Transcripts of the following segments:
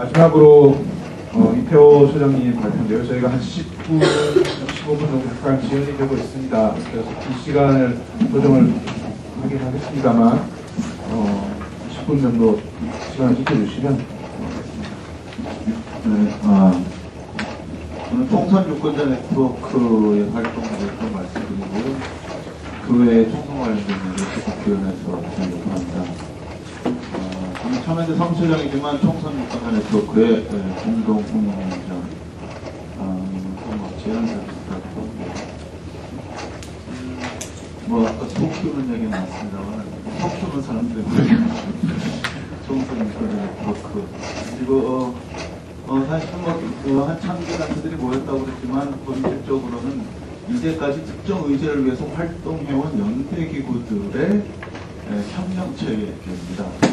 마지막으로 어, 이태호 소장님 발표인데요. 저희가 한 10분, 15분 정도 약간 지연이 되고 있습니다. 그래서 이 시간을 조정을 하긴 하겠습니다만 어, 10분 정도 시간을 지켜주시면 네, 아, 저는 총선 유권자 네트워크의 활동에 대해서 말씀드리고요. 그 외에 총선 관련된 일을 국회의원에서 드리려고 합니다. 처음에 사무처장이지만 총선 유권자 네트워크의 에, 공동 어, 또뭐 재연사부터 뭐 아까 소 키우는 얘기 나왔습니다만 소 키우는 사람들 총선 유권자 네트워크. 그리고 어, 어, 사실은 뭐, 어, 한참 개 단체들이 모였다고 그랬지만, 본질적으로는 이제까지 특정 의제를 위해서 활동해온 연대기구들의 에, 협력체계입니다.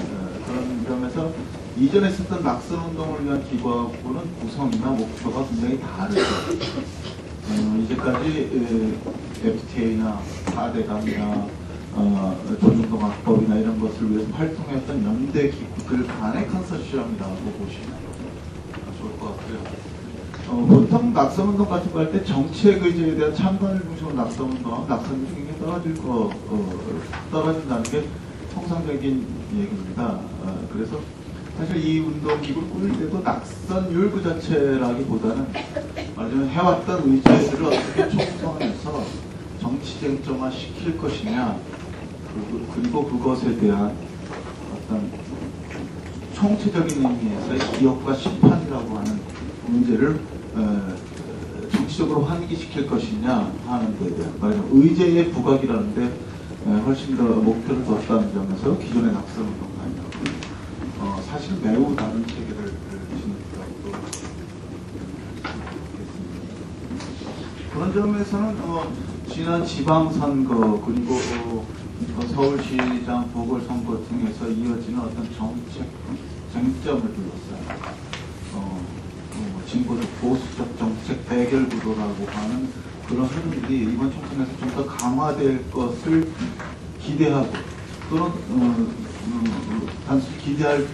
점에서 이전에 있었던 낙선 운동을 위한 기구하고는 구성이나 목표가 굉장히 다르죠. 어, 이제까지 에, FTA나 4대강이나 어, 조중동학법이나 이런 것을 위해서 활동했던 연대 기구들 간의 컨소시엄이라고 보시면 좋을 것 같고요. 어, 보통 낙선운동 같은 거 할 때 정책 의제에 대한 찬반을 중심으로 낙선운동하면 낙선 중이 떨어질 거, 어, 떨어진다는 게 통상적인 얘기입니다. 어, 그래서 사실 이 운동 기구를 꾸릴 때도 낙선율 그 자체라기보다는 말하자면 해왔던 의제들을 어떻게 총성해서 정치 쟁점화 시킬 것이냐 그리고- 그것에 대한 어떤 총체적인 의미에서의 기업과 심판이라고 하는 문제를 어, 정치적으로 환기시킬 것이냐 하는 데에 대한 말하자면 의제의 부각이라는데 어, 훨씬 더 목표를 뒀다는 점에서 기존의 낙선운동가하고 어, 사실 매우 다른 체계를 지녔다고 그런 점에서는 어, 지난 지방선거 그리고 어, 어, 서울시장 보궐선거 등에서 이어지는 어떤 정책 쟁점을 둘러싸요. 어, 어, 진보적 보수적 정책 대결 구도라고 하는 그런 흐름들이 이번 총선에서 좀 더 강화될 것을 기대하고 또는 어, 어, 단순히 기대할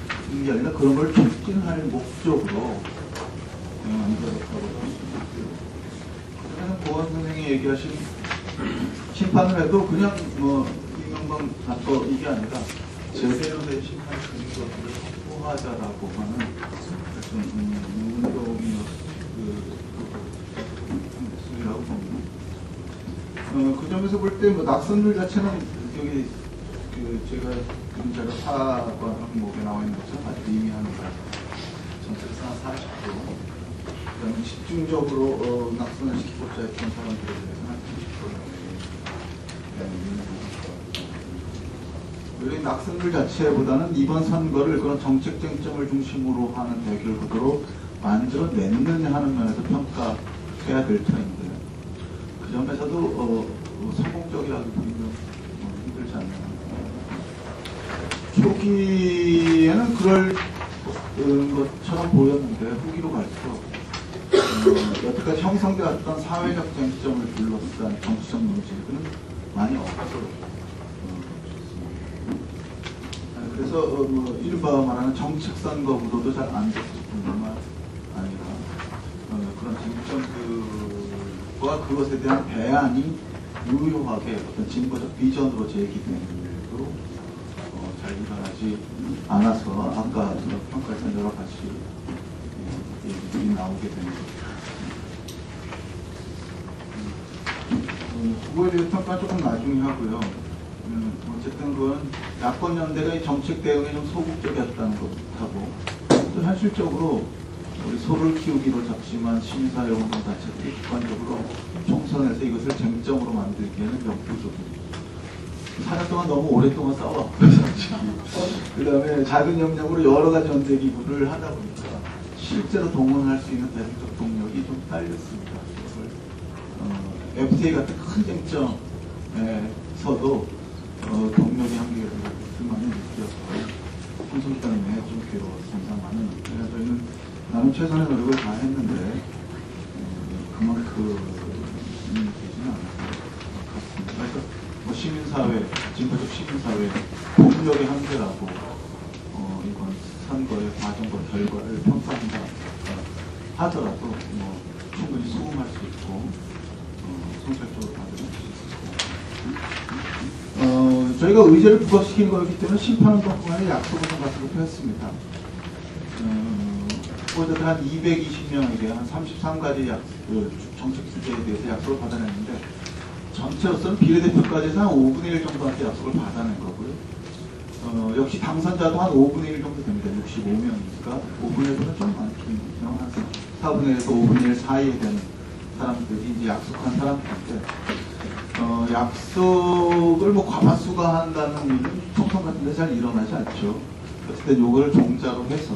게 아니라 그런 걸 촉진할 목적으로 있고요. 그러면 보원 선생이 얘기하신 심판을 해도 그냥 뭐 이명박 사건 이게 아니라 제대로 된 심판 그런 것들을 확보하자라고 하는 좀 음, 운동이 그, 그, 봅니다. 어, 그 점에서 볼 때 뭐 낙선율 자체는 여기 그 제가 지금 제가 사과 항목에 나와 있는 것처럼 아주 거 전체에서 한 40%. 그다음에 집중적으로 어, 낙선을 시키고자 했던 사람들에 대해서는 한 30%. 여기 낙선율 자체보다는 이번 선거를 그런 정책 쟁점을 중심으로 하는 대결 구도로 만들어냈느냐 하는 면에서 평가해야 될 터인데 그 점에서도 어, 어, 성공적이라고 보기는 어, 힘들지 않나. 초기에는 그럴 어, 것처럼 보였는데 후기로 갈수록 어, 여태까지 형성되었던 사회적 쟁점을 둘러싼 정치적 논쟁은 많이 없어서 어, 아, 그래서 어, 뭐 이른바 말하는 정책 선거 구도도 잘안 뿐만 아니라 어, 그런 쟁점들과 그것에 대한 대안이 유효하게 어떤 진보적 비전으로 제기되는 일도 어, 잘 일어나지 않아서 아까 저 평가에서 여러 가지 예, 얘기들이 나오게 되는 거죠. 음, 그거에 대해서 평가 조금 나중에 하고요. 음, 어쨌든 그건 야권 연대가 이 정책 대응에 좀 소극적이었다는 것하고 또 현실적으로 소를 키우기로 작심한 시민사회 운동 자체들이 객관적으로 총선에서 이것을 쟁점으로 만들기에는 역부족입니다. 4년 동안 너무 오랫동안 싸워왔고요, 솔직히. 그 다음에 작은 영역으로 여러 가지 연대 기구를 하다 보니까 실제로 동원할 수 있는 대중적 동력이 좀 딸렸습니다. 그걸 어, FTA 같은 큰 쟁점에서도 어, 동력의 한계를 좀 많이 느꼈고 때문에 좀 괴로웠습니다만은 그래서 저희는 나름 최선의 노력을 다 했는데 어, 그만큼 되지는 않았던 것 같습니다. 그래서 뭐 시민사회, 진보적 시민사회 동력의 한계라고 어, 이번 선거의 과정과 결과를 평가 하더라도 뭐 충분히 수긍할 수 있고 어, 성찰적으로 받으면 어, 저희가 의제를 부각시킨 거였기 때문에 심판운동 동안에 약속운동 같은 것도 했습니다. 어, 어쨌든 한 220명에게 한 33가지 약, 그 정책 주제에 대해서 약속을 받아냈는데 전체로서는 비례대표까지 해서 한 5분의 1 정도한테 약속을 받아낸 거고요. 어, 역시 당선자도 한 5분의 1 정도 됩니다. 65명이니까 5분의 1보다 좀 많긴. 한 4분의 1에서 5분의 1 사이에 되는 사람들이 이제 약속한 사람들인데 어, 약속을 뭐 과반수가 한다는 일은 총선 같은 데 잘 일어나지 않죠. 어쨌든 요거를 종자로 해서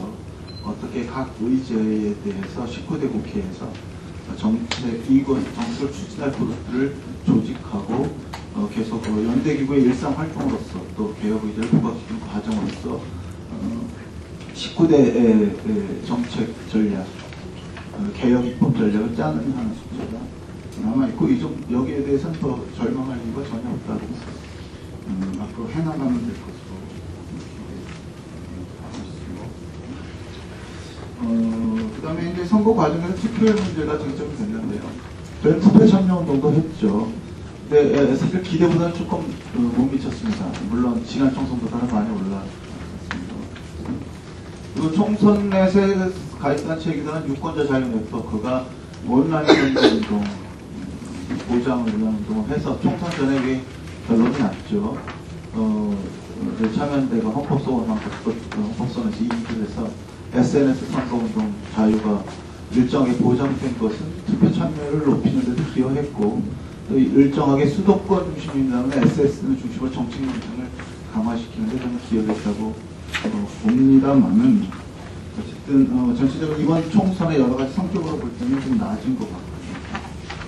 어떻게 각 의제에 대해서 19대 국회에서 정책, 이권, 정책을 추진할 그룹들을 조직하고 어, 계속 어, 연대기구의 일상 활동으로서 또 개혁 의제를 부각시키는 과정으로서 어, 19대 정책 전략, 어, 개혁 입법 전략을 짜는 하는 숙제가 남아있고 이 좀 여기에 대해서는 더 절망할 이유가 전혀 없다고 음, 앞으로 해나가면 될하고 있습니다. 어, 그 다음에 이제 선거 과정에서 투표율 문제가 쟁점이 됐는데요. 저희는 투표 참여 운동도 했죠. 근데 에, 사실 기대보다는 조금 어, 못 미쳤습니다. 물론 지난 총선보다는 많이 올라갔습니다. 그리고 총선 내에 가입단체이기도 한 유권자 자유 네트워크가 온라인 선거 운동 음, 보장을 위한 운동을 해서 총선 전에 결론이 났죠. 어, 이제 참여연대가 헌법소원만 헌법소원에서 이기를 해서 SNS 선거운동 자유가 일정하게 보장된 것은 투표 참여를 높이는 데도 기여했고 또 일정하게 수도권 중심이라면 SS는 중심으로 정책 민주을 강화시키는 데 저는 기여했다고 어, 봅니다만은 어쨌든 어, 전체적으로 이번 총선의 여러 가지 성격으로 볼 때는 좀 낮은 것 같거든요.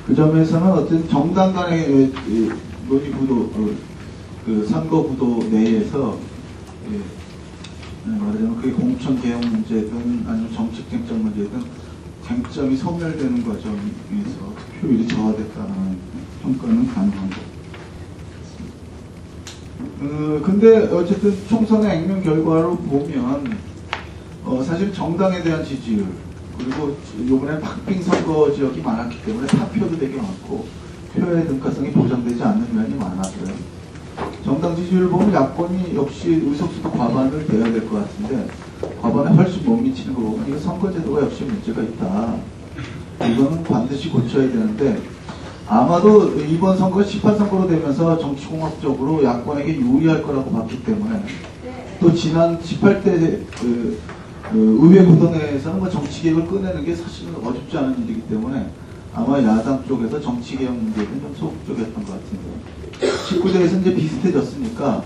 그 점에서는 어떤 정당 간의 논의 구도, 어, 그 선거 구도 내에서 예, 네, 말하자면 그게 공천 개혁 문제든 아니면 정책 쟁점 문제든 쟁점이 소멸되는 과정에서 투표율이 저하됐다는 평가는 가능한 것. 어, 근데 어쨌든 총선의 액면 결과로 보면 어, 사실 정당에 대한 지지율 그리고 이번에 박빙 선거 지역이 많았기 때문에 사표도 되게 많고 표의 등가성이 보장되지 않는 면이 많아서요. 정당 지지율을 보면 야권이 역시 의석수도 과반을 돼야 될 것 같은데 과반에 훨씬 못 미치는 거 보면 이거 선거제도가 역시 문제가 있다. 이거는 반드시 고쳐야 되는데 아마도 이번 선거 18선거로 되면서 정치공학적으로 야권에게 유리할 거라고 봤기 때문에 또 지난 18대 그, 그 의회 구동회에서는 뭐 정치 개혁을 꺼내는 게 사실은 어렵지 않은 일이기 때문에 아마 야당 쪽에서 정치개혁 문제는 좀 소극적이었던 것 같은데 19대에서 이제 비슷해졌으니까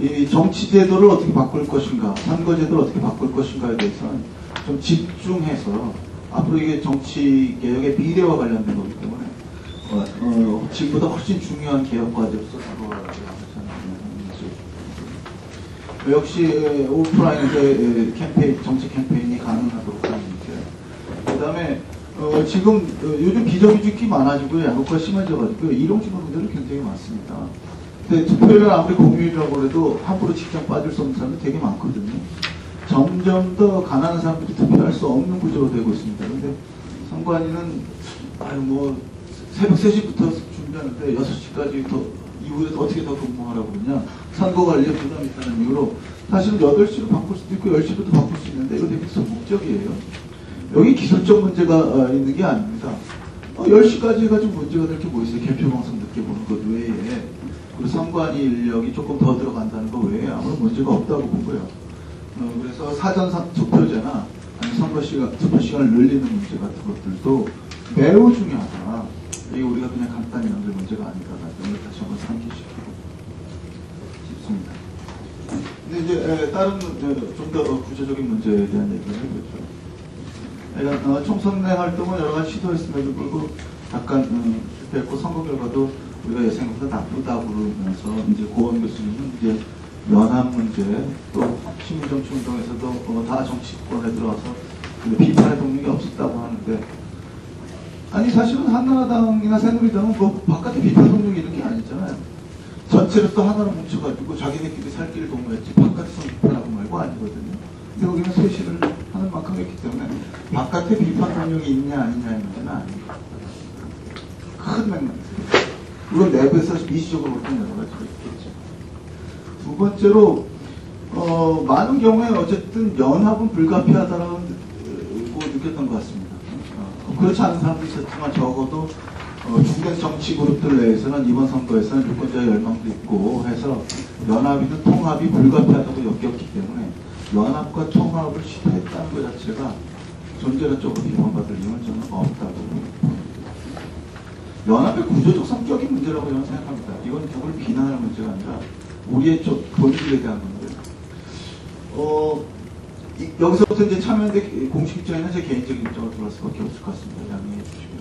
이 정치제도를 어떻게 바꿀 것인가, 선거제도를 어떻게 바꿀 것인가에 대해서는 좀 집중해서 앞으로 이게 정치개혁의 미래와 관련된 거기 때문에 어, 어, 지금보다 훨씬 중요한 개혁 과제로서 다가가라고 생각합니다. 역시 오프라인에서 캠페인, 정치 캠페인이 가능하도록 하는 문제. 그 다음에 어, 지금 어, 요즘 비정규직이 많아지고 야구가 심해져가지고 일용직업 분들이 굉장히 많습니다. 근데 투표율은 아무리 공휴일이라고 해도 함부로 직장 빠질 수 없는 사람이 되게 많거든요. 점점 더 가난한 사람들이 투표할 수 없는 구조로 되고 있습니다. 근데 선관위는 아유 뭐 새벽 3시부터 준비하는데 6시까지 더 이후에 어떻게 더 근무하라고 그러냐 선거 관리에 부담이 있다는 이유로 사실은 8시로 바꿀 수도 있고 10시부터 바꿀 수 있는데 이거 되게 소극적이에요. 여기 기술적 문제가 어, 있는 게 아닙니다. 어, 10시까지 해가지고 문제가 될 게 뭐 있어요. 개표 방송 늦게 보는 것 외에. 그리고 선관위 인력이 조금 더 들어간다는 것 외에 아무런 문제가 없다고 보고요. 어, 그래서 사전 투표제나 선거 시간, 투표 시간을 늘리는 문제 같은 것들도 매우 중요하다. 이게 우리가 그냥 간단히 넘길 문제가 아니다라는 걸 다시 한번 상기시키고 싶습니다. 근데 이제 에, 다른 좀 더 구체적인 문제에 대한 얘기를 해보죠. 어, 총선 내 활동을 여러 가지 시도했음에도 불구하고 약간 음, 실패했고 선거 결과도 우리가 예상보다 나쁘다 부르면서 이제 고원 교수님은 이제 연합 문제 또 시민정치 운동에서도 어, 다 정치권에 들어와서 그 비판의 동력이 없었다고 하는데 아니 사실은 한나라당이나 새누리당은 뭐 바깥에 비판 동력이 이런 게 아니잖아요. 전체를 또 하나로 뭉쳐가지고 자기네끼리 살 길을 동무했지 바깥에서 비판하고 말고 아니거든요. 근데 거기는 소시를 하는 만큼 했기 때문에 바깥에 비판 능력이 있냐 아니냐의 문제는 아닙니다. 큰 맥락에서. 물론 내부에서 미시적으로 어떤 여러 가지가 있겠죠. 두 번째로 어, 많은 경우에 어쨌든 연합은 불가피하다라고 느꼈던 것 같습니다. 어, 그렇지 않은 사람도 있었지만 적어도 어, 주된 정치 그룹들 내에서는 이번 선거에서는 유권자 열망도 있고 해서 연합이든 통합이 불가피하다고 여겼기 때문에 연합과 통합을 시도했다는 것 자체가 존재론적으로 비판받을 이유는 저는 없다고. 연합의 구조적 성격이 문제라고 저는 생각합니다. 이건 누구를 비난할 문제가 아니라 우리의 좀 본질에 대한 문제. 어, 이- 여기서부터 이제 참여연대 공식 입장에는 제 개인적인 입장을 들어갈 수밖에 없을 것 같습니다. 양해해 주시고요.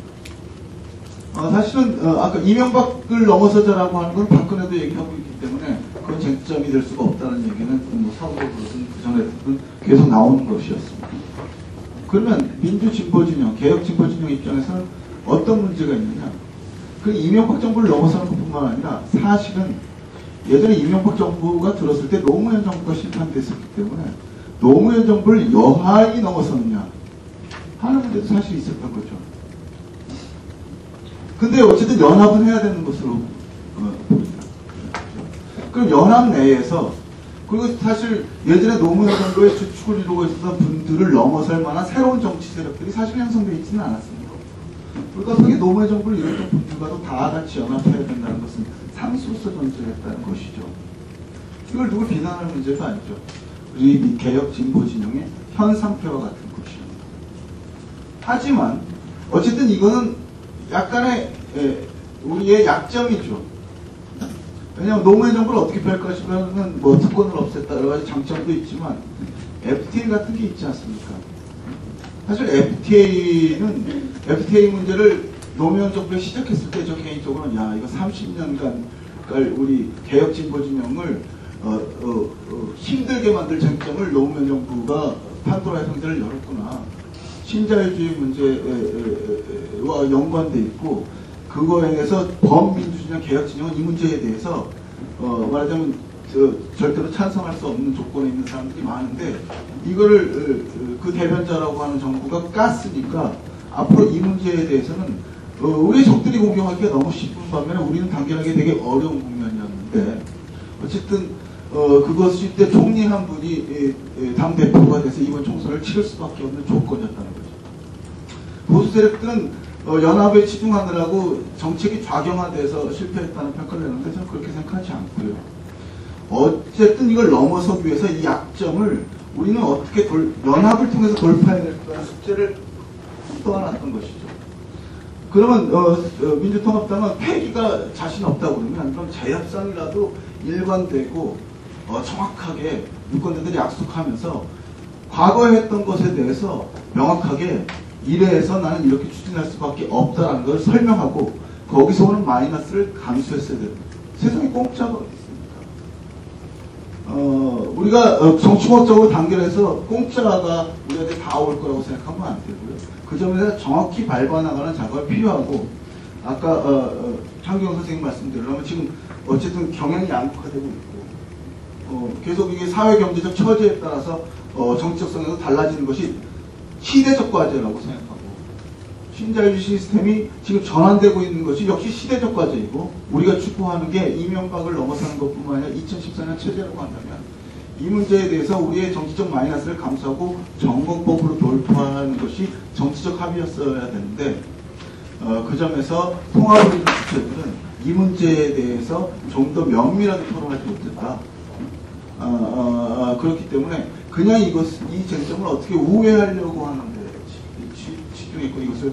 어, 사실은 어, 아까 이명박을 넘어서자라고 하는 건 박근혜도 얘기하고 있기 때문에 그건 쟁점이 될 수가 없다는 얘기는 뭐 사후로든 그 전에 든 계속 나오는 것이었습니다. 그러면 민주진보진영, 개혁진보진영 입장에서는 어떤 문제가 있느냐? 그 이명박 정부를 넘어서는 것뿐만 아니라 사실은 예전에 이명박 정부가 들었을 때 노무현 정부가 실패됐었기 때문에 노무현 정부를 여하이 넘어서느냐 하는 문제도 사실 있었던 거죠. 근데 어쨌든 연합은 해야 되는 것으로 어, 보입니다. 그럼 연합 내에서 그리고 사실 예전에 노무현 정부의 주축을 이루고 있었던 분들을 넘어설 만한 새로운 정치 세력들이 사실 형성되어 있지는 않았습니다. 불가능하게 노무현 정부를 이뤘던 분들과도 다 같이 연합해야 된다는 것은 상수로서 존재했다는 것이죠. 이걸 누구 비난할 문제가 아니죠. 우리 이 개혁 진보 진영의 현상표와 같은 것이죠. 하지만 어쨌든 이거는 약간의 예, 우리의 약점이죠. 왜냐하면 노무현 정부를 어떻게 펼 것이면 뭐 특권을 없앴다 여러 가지 장점도 있지만 FTA 같은 게 있지 않습니까? 사실 FTA는 FTA 문제를 노무현 정부가 시작했을 때 저 개인적으로는 야 이거 30년간 우리 개혁 진보 진영을 어, 어, 어, 힘들게 만들 쟁점을 노무현 정부가 판도라의 상자를 열었구나. 신자유주의 문제와 연관돼 있고 그거에 대해서 범민주주의나 개혁 진영은 이 문제에 대해서 어, 말하자면 저, 절대로 찬성할 수 없는 조건에 있는 사람들이 많은데 이거를 어, 그 대변자라고 하는 정부가 깠으니까 앞으로 이 문제에 대해서는 어, 우리 적들이 공격하기가 너무 쉽은 반면에 우리는 단결하기 되게 어려운 국면이었는데 어쨌든 어, 그것일 때 총리 한 분이 예, 예, 당 대표가 돼서 이번 총선을 치를 수밖에 없는 조건이었다는 거죠. 보수 세력들은 어, 연합에 치중하느라고 정책이 좌경화돼서 실패했다는 평가를 내는데 저는 그렇게 생각하지 않고요. 어쨌든 이걸 넘어서기 위해서 이 약점을 우리는 어떻게 돌, 연합을 통해서 돌파해낼 거라는 숙제를 떠안았던 것이죠. 그러면 어, 어, 민주통합당은 폐기가 자신 없다고 그러면 그럼 재협상이라도 일관되고 어, 정확하게 유권자들이 약속하면서 과거에 했던 것에 대해서 명확하게 이래해서 나는 이렇게 추진할 수밖에 없다는 걸 설명하고 거기서 오는 마이너스를 감수했어야 됩니다. 세상에 공짜가 어디 있습니까? 어, 우리가 어, 정치학적으로 단결해서 공짜가 우리한테 다 올 거라고 생각하면 안 되고요. 그 점에 대해서 정확히 밟아나가는 작업이 필요하고 아까 어, 어, 한경 선생님 말씀대로 지금 어쨌든 경향이 양극화되고 있고 어, 계속 이게 사회 경제적 처지에 따라서 어, 정치적 성향도 달라지는 것이 시대적 과제라고 생각하고 신자유주의 시스템이 지금 전환되고 있는 것이 역시 시대적 과제이고 우리가 추구하는 게 이명박을 넘어서는 것뿐만 아니라 2014년 체제라고 한다면 이 문제에 대해서 우리의 정치적 마이너스를 감수하고 정공법으로 돌파하는 것이 정치적 합의였어야 되는데 어, 그 점에서 통합을 이룬 주체들은 이 문제에 대해서 좀 더 면밀하게 토론하지 못했다. 어, 어, 어, 그렇기 때문에 그냥 이것 이 쟁점을 어떻게 우회하려고 하는데 집중했고 이것을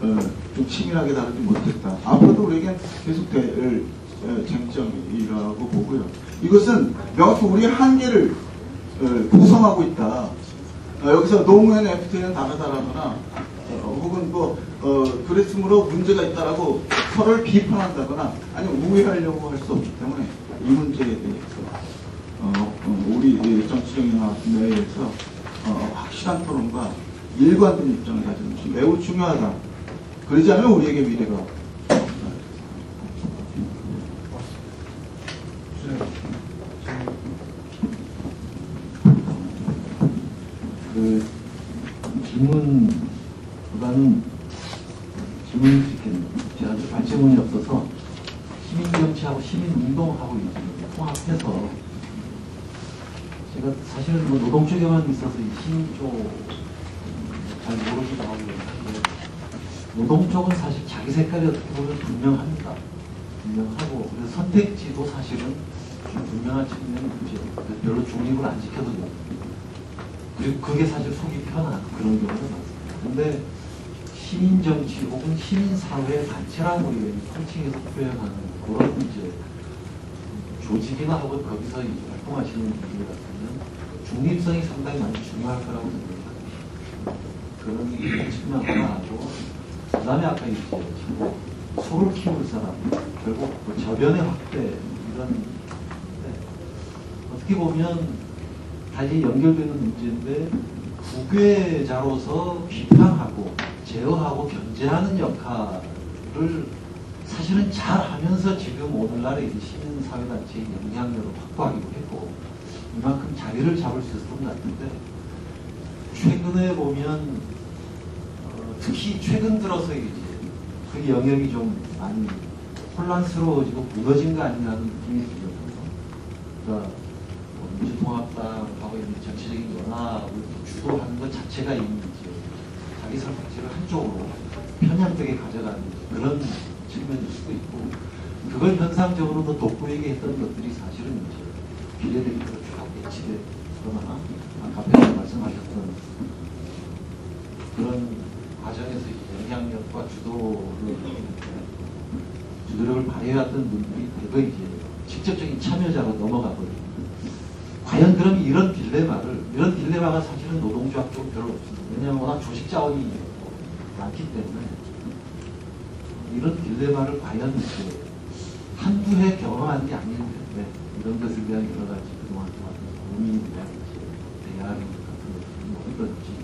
어, 좀 치밀하게 다루지 못했다. 앞으로도 우리에겐 계속될 어, 쟁점이라고 보고요. 이것은 명확히 우리의 한계를 어, 구성하고 있다. 어, 여기서 노무현 FTA는 다르다라거나 어, 혹은 뭐 어, 그랬으므로 문제가 있다라고 서로를 비판한다거나 아니면 우회하려고 할 수 없기 때문에 이 문제에 어, 우리 정치적인 내에서 어, 확실한 토론과 일관된 입장을 가지는 것이 매우 중요하다. 그러지 않으면 우리에게 미래가 없다. 그 질문 그거는 질문을 드리겠네요. 제가 아주 발제문이 없어서 시민정치하고 시민운동하고 이제 통합해서 제가 사실은 뭐 노동 쪽에만 있어서 이 시민 쪽잘 모르기도 하고 노동 쪽은 사실 자기 색깔이 어떻게 보면 분명합니다. 분명하고 그래서 선택지도 사실은 좀 분명한 측면이 있죠. 별로 중립을 안 지켜도 돼요. 그리고 그게 사실 속이 편한 그런 경우는 많습니다. 근데 시민 정치 혹은 시민 사회 단체라고 우리가 이 통칭해서 표현하는 그런 이제 조직이나 혹은 거기서 활동하시는 분들 같으면 중립성이 상당히 많이 중요할 거라고 생각합니다. 그런 측면 하나 하고 그 다음에 아까 지금 소를 키울 사람 결국 그 저변의 확대 이런 네. 어떻게 보면 달리 연결되는 문제인데 부괴자로서 비판하고 제어하고 견제하는 역할을 사실은 잘 하면서 지금 오늘날의 시민사회단체의 영향력을 확보하기도 했고 이만큼 자리를 잡을 수 있었던 것 같은데 최근에 보면 어, 특히 최근 들어서 이제 그 영역이 좀 많이 혼란스러워지고 무너진 거 아니냐는 느낌이 들거든요. 그러니까 뭐 민주통합당하고 있는 정치적인 연합을 주도하는 것 자체가 이미 이제 자기 선택지를 한쪽으로 편향되게 가져가는 그런 측면일 수도 있고 그걸 현상적으로도 돋보이게 했던 것들이 사실은 이제 비례대표로 쭉 배치되거나 아까 앞에서 말씀하셨던 그런 과정에서 영향력과 주도를 주도력을 발휘해왔던 분들이 대거 이제 직접적인 참여자로 넘어가 버립니다. 과연 그럼 이런 딜레마를 이런 딜레마가 사실은 노동조합 쪽은 별로 없습니다. 왜냐하면 워낙 조직 자원이 많기 때문에 이런 딜레마를 과연 이제 한두 해 경험한 게 아닐 텐데 이런 것을 대한 여러 가지 그동안 대한 이제 대안 같은 것들이 뭐 어떤지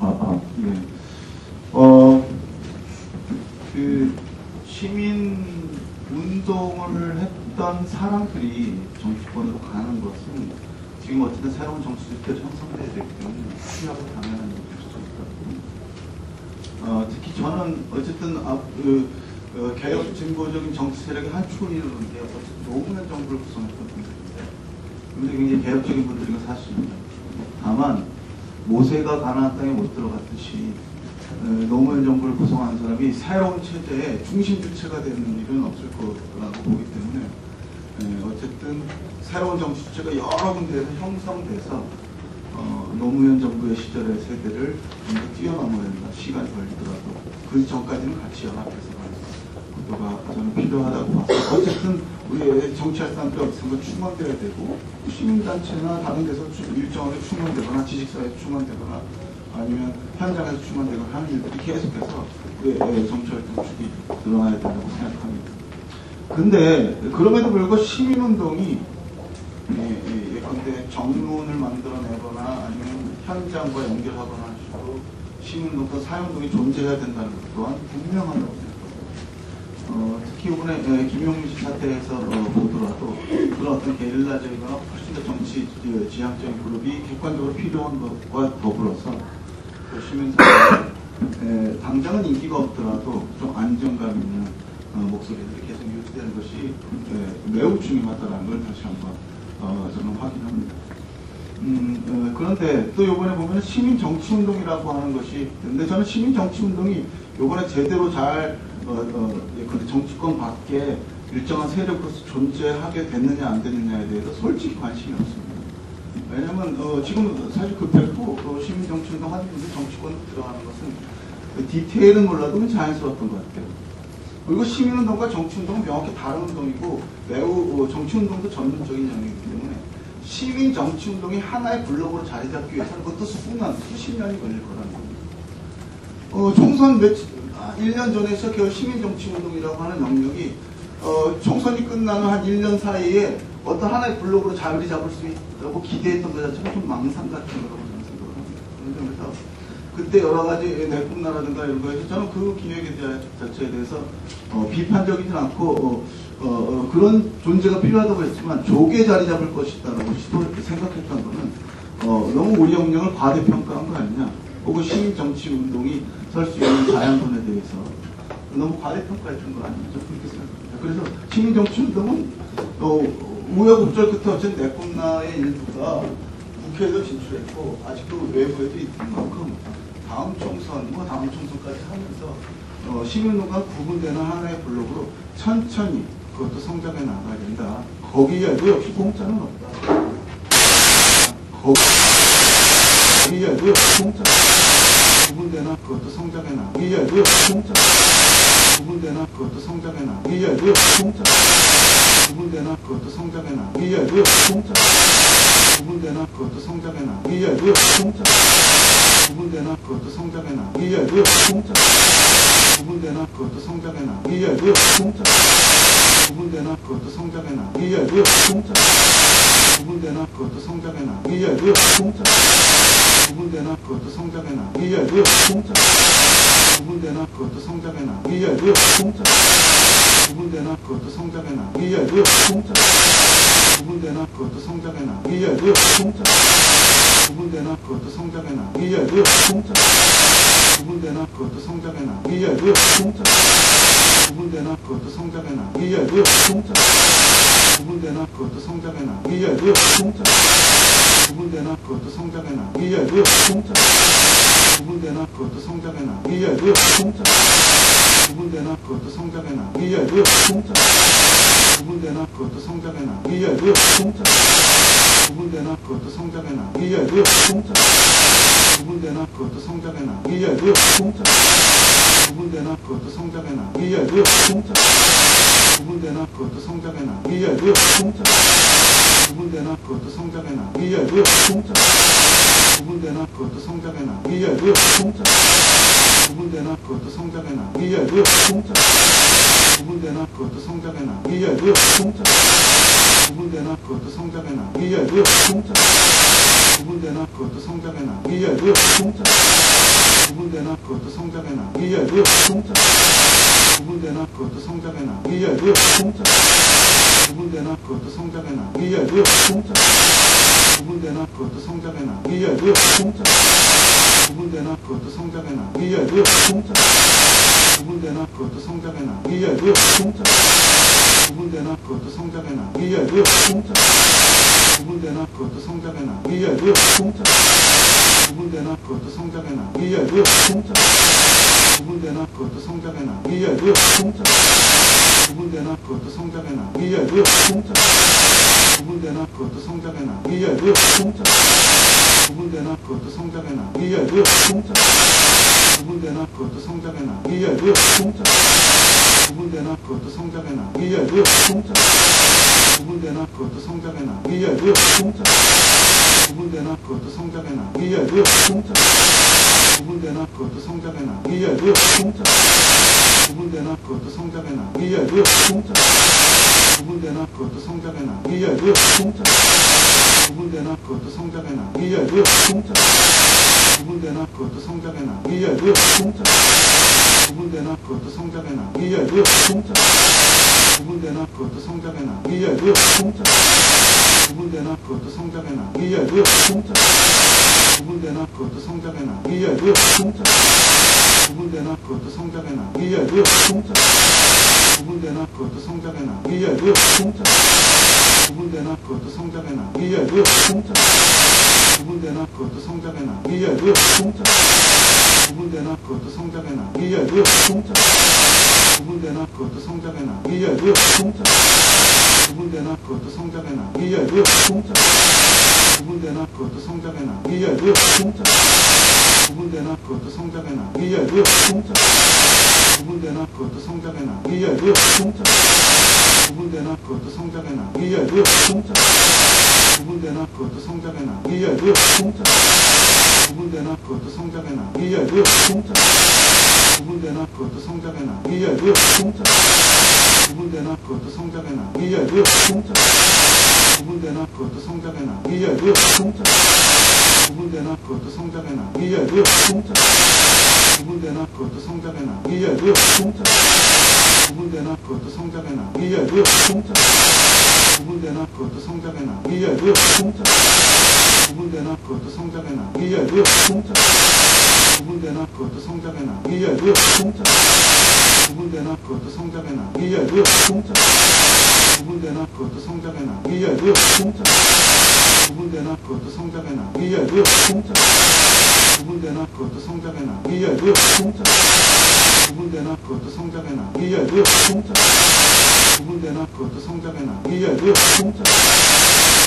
아, 아, 예. 어, 그, 시민 운동을 했던 사람들이 정치권으로 가는 것은 지금 어쨌든 새로운 정치 제도가 형성돼야 되기 때문에 필요하고 당연한 일일 수 있다. 어, 저는 어쨌든 앞, 그, 어, 개혁 진보적인 정치 세력의 한 축이는데 어쨌든 노무현 정부를 구성했던 분들인데 근데 굉장히 개혁적인 분들인 건 사실입니다. 다만 모세가 가나안 땅에 못 들어갔듯이 어, 노무현 정부를 구성한 사람이 새로운 체제의 중심 주체가 되는 일은 없을 거라고 보기 때문에 에, 어쨌든 새로운 정치 주체가 여러 군데에서 형성돼서 어, 노무현 정부의 시절의 세대를 좀 더 뛰어넘어야 된다. 시간이 걸리더라도 그 전까지는 같이 연합해서 가는 구도가 저는 필요하다고 봤어요. 어쨌든 우리의 사람들 어디선가 충원돼야 되고 시민단체나 다른 데서 주- 일정하게 충원되거나 지식사회에 충원되거나 아니면 현장에서 충원되거나 하는 일들이 계속해서 우리의 정치활동 축이 늘어나야 된다고 생각합니다. 근데 그럼에도 불구하고 시민운동이 예, 예, 예컨대 정론을 만들어내거나 아니면 현장과 연결하거나 식으로 시민운동과 사회운동이 존재해야 된다는 것 또한 분명하다고 생각합니다. 어, 특히 이번에 예, 김용민 씨 사태에서 어, 보더라도 그런 어떤 게릴라적이거나 훨씬 더 정치 그, 지향적인 그룹이 객관적으로 필요한 것과 더불어서 그 시민사회 에, 당장은 인기가 없더라도 좀 안정감 있는 어, 목소리들이 계속 유지되는 것이 에, 매우 중요하다는 걸 다시 한번 어, 저는 확인합니다. 음, 어, 그런데 또 이번에 보면 시민 정치 운동이라고 하는 것이 근데 저는 시민 정치 운동이 이번에 제대로 잘 어, 어, 예, 근데 정치권 밖에 일정한 세력으로서 존재하게 됐느냐 안 됐느냐에 대해서 솔직히 관심이 없습니다. 왜냐면 어, 지금 사실 급했고 어, 시민 정치 운동 하는 분들 정치권 들어가는 것은 그 디테일은 몰라도 자연스러웠던 것 같아요. 그리고 시민운동과 정치운동은 명확히 다른 운동이고 매우 어, 정치운동도 전문적인 영역이기 때문에 시민 정치운동이 하나의 블록으로 자리 잡기 위해서는 그것도 수년, 수십 년이 걸릴 거라는 겁니다. 어, 총선 며칠, 아, 1년 전에 시작해온 시민정치운동이라고 하는 영역이 어, 총선이 끝나는 한 1년 사이에 어떤 하나의 블록으로 자리 잡을 수 있다고 기대했던 것 자체가 좀 망상 같은 거라고 저는 생각을 합니다. 그래서 그때 여러 가지 내꿈나라든가 이런 거에서 저는 그 기획에 대한 자체에 대해서 어, 비판적이진 않고 어, 어, 어, 그런 존재가 필요하다고 했지만 조개 자리 잡을 것이다라고 시도 생각했던 거는 어, 어, 너무 우리 역량을 과대평가한 거 아니냐? 혹은 시민 정치 운동이 설 수 있는 자양분에 대해서 너무 과대평가했던 거 아니냐? 그렇게 생각합니다. 그래서 시민 정치 운동은 어, 우여곡절 끝에 어쨌든 내꿈나에 있는 누가 국회에도 진출했고 아직도 외부에도 있는 만큼 다음 총선, 뭐 다음 총선까지 하면서 어, 시민운동과 구분되는 하나의 블록으로 천천히 그것도 성장해 나가야 된다. 거기에도 역시 공짜는 없다. 거기 역시 공짜 구분되나 그것도 나가. 거기에도 역시 공짜 구분되나 그것도 나가. 거기에도 역시 공짜 구분되나 그것도 나가. 거기에도 역시 공짜 구분되나 그것도 나가. 거기에도 역시 공짜 구분되나 그것도 나가. 거기에도 역시 공짜 구분되나 그것도 나가. 거기에도 역시 공짜 구분되나 그것도 나가. 거기에도 역시 공짜 구분되나 그것도 나가. 거기에도 역시 공짜 구분되는 그것도 성적에 나오기열고요. 공짜 구분되는 그것도 성적에 나오기열고요. 공짜 구분되는 그것도 성적에 나오기열고요. 공짜 구분되는 그것도 성적에 나오기열고요. 공짜 구분되는 그것도 성적에 나오기열고요. 공짜 구분되는 그것도 성적에 나오기여고요. 공짜 구분되는 그것도 성적에 나오기여고요. 공짜 구분되는 그것도 성적에 나오기여고요. 공짜 구분되는 그것도 성적에 나오기여고요. 공짜 구분되는 그것도 성적에 나오기여고요. 공짜 구분되나 그것도. 거기에도 역시 공짜 구분되나 그것도. 거기에도 역시 공짜 구분되나 그것도. 거기에도 역시 공짜 구분되나 그것도. 거기에도 역시 공짜 구분되나 그것도. 거기에도 역시 공짜 구분되나 그것도. 거기에도 역시 공짜 구분되나 그것도. 거기에도 역시 공짜 구분되나 그것도. 거기에도 역시 공짜 구분되나 그것도 성장해 나가. 거기 이외고요. 공짜 구분되는 그것도 성적에 나 이외고요. 공짜 구분되는 그것도 성적에 나 이외고요. 공짜 구분되는 그것도 성적에 나 이외고요. 공짜 구분되는 그것도 성적에 나 이외고요. 공짜 구분되나 그것도. 거기에도 역시 공짜 구분되나 그것도. 거기에도 역시 공짜 구분되나 그것도. 거기에도 역시 공짜 구분되나 그것도. 거기에도 역시 공짜 구분되나 그것도. 거기에도 역시 공짜 구분되나 그것도. 거기에도 역시 공짜 구분되나 그것도. 거기에도 역시 공짜 구분되나 그것도. 거기에도 역시 공짜 구분되나 그것도. 거기에도 역시 공짜 구분되나 그것도. 거기에도 역시 공짜 구분되나 그것도. 거기에도 역시 공짜 구분되나 그것도. 거기에도 역시 공짜 구분되나 그것도. 거기에도 역시 공짜 구분되나 그것도. 거기에도 역시 공짜 구분되나 그것도. 거기에도 역시 공짜 구분되나 그것도. 거기에도 역시 공짜 구분되나 그것도. 거기에도 역시 공짜 구분되나 그것도 성적에 나오고요. 공짜 구분되는 그것도 성적에 나오고요. 공짜 구분되는 그것도 성적에 나오고요. 공짜 구분되는 그것도 성적에 나오고요. 공짜 구분되는 그것도 성적에 나오고요. 공짜 구분되는 그것도 성적에 남기려고요. 공짜. 구분되는 그것도 성적에 남기려고요. 공짜. 구분되는 그것도 성적에 남기려고요. 공짜. 구분되는 그것도 성적에 남기려고요. 공짜. 구분되는 그것도 성적에 남기려고요. 공짜. 구분되는 그것도 성적에 남기려고요. 공짜. 구분되는 그것도 성적에 남기려고요. 공짜. 구분되는 그것도 성적에 남기려고요. 공짜 구분되는 그것도 성적에 남기려고요. 공짜 구분되나 그것도. 거기에도 역시 공짜 구분되나 그것도. 거기에도 역시 공짜 구분되나 그것도. 거기에도 역시 공짜 구분되나 그것도. 거기에도 역시 공짜 구분되나 그것도. 거기에도 역시 공짜 구분되나 그것도. 거기에도 역시 공짜 구분되나 그것도. 거기에도 역시 공짜 구분되나 그것도. 거기에도 역시 공짜 구분되나 그것도 성적에 나오고 공짜 구분되는 그것도 성적에 나오고 공짜 구분되는 그것도 성적에 나오고 공짜 구분되나 그것도. 거기에도 역시 공짜 구분되나 그것도. 거기에도 역시 공짜 구분되나 그것도. 거기에도 역시 공짜 부분되나 그것도 성장에 나오게 하고요. 공짜. 부분되나 그것도 성장에 나오게 하고요. 공짜. 부분되나 그것도 성장에 나오게 하고요. 공짜. 부분되나 그것도 성장에 나오게 하고요. 공짜. 부분되나 그것도 성장에 나오게 하고요. 공짜. 부분되나 그것도 성장에 나오게 하고요. 공짜. 부분되나 그것도 성장에 나오게 하고요. 공짜. 부분되나 그것도 성장에 나오게 하고요. 공짜.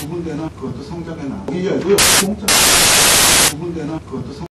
부분되나 그것도 성장에 나오게 하고요. 공짜. 부분되나 그것도 성